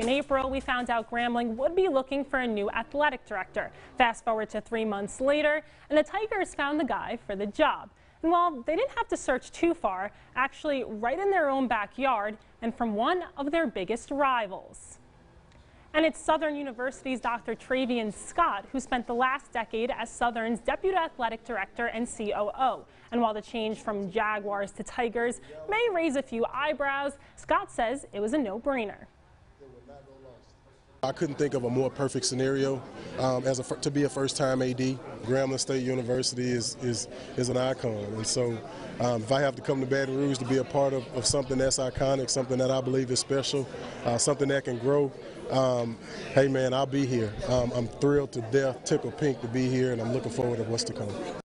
In April, we found out Grambling would be looking for a new athletic director. Fast forward to three months later, and the Tigers found the guy for the job. And while they didn't have to search too far, actually right in their own backyard and from one of their biggest rivals. And it's Southern University's Dr. Trayvean Scott who spent the last decade as Southern's Deputy Athletic Director and COO. And while the change from Jaguars to Tigers may raise a few eyebrows, Scott says it was a no-brainer. I couldn't think of a more perfect scenario um, as a, to be a first-time AD. Grambling State University is is is an icon, and so um, if I have to come to Baton Rouge to be a part of, of something that's iconic, something that I believe is special, uh, something that can grow, um, hey man, I'll be here. Um, I'm thrilled to death, tickle pink to be here, and I'm looking forward to what's to come.